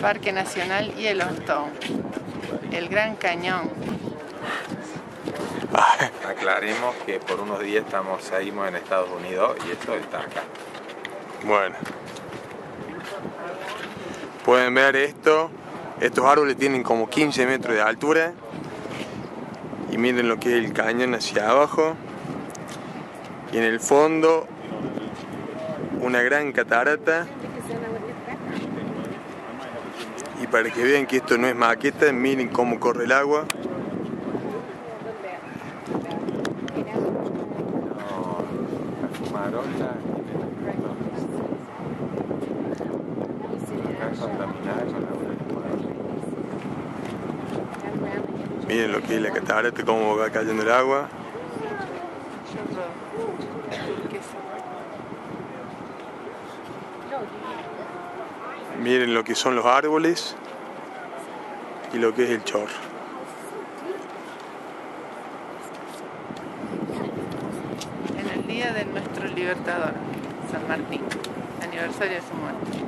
Parque Nacional Yellowstone. El Gran Cañón. Aclaremos que por unos días estamos, seguimos en Estados Unidos y esto está acá. Bueno. Pueden ver esto. Estos árboles tienen como 15 metros de altura. Y miren lo que es el cañón hacia abajo. Y en el fondo una gran catarata. Y para que vean que esto no es maqueta, miren cómo corre el agua. Miren lo que es la catarata, cómo va cayendo el agua. Miren lo que son los árboles y lo que es el chorro. En el día de nuestro libertador, San Martín, aniversario de su muerte.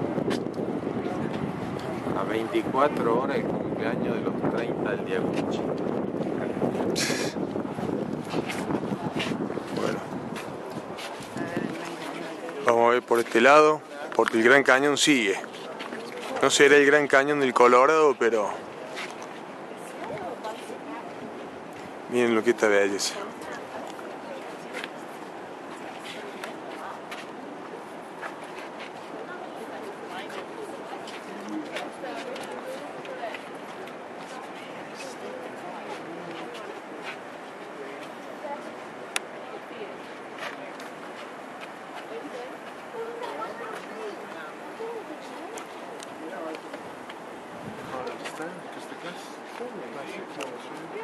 A 24 horas el cumpleaños de los 30 del día Gucci. Bueno, vamos a ver por este lado, porque el Gran Cañón sigue. No será el Gran Cañón del Colorado, pero miren lo que esta belleza.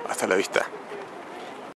Hasta la vista.